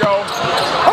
go.